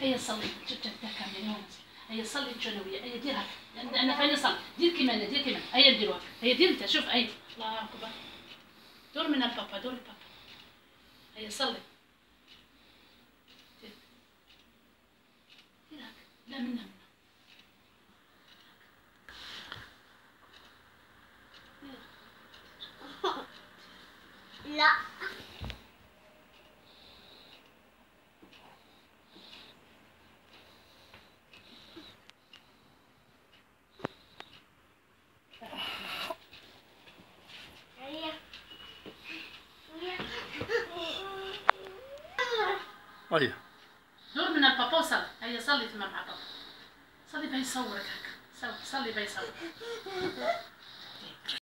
صلي شفت كامل يوم هي صلي الجنوية هي ديرها أنا فين صلي دير كيما أنا دير كيما هي نديروها هي دير أنت. شوف هي الله أكبر. دور من البابا دور البابا. هي صلي. لا منا منا لا. طيب. أيه دور من البابا وصلي. هيا صلي تما مع بابا صلي بيصورك هكا صلي بيصورك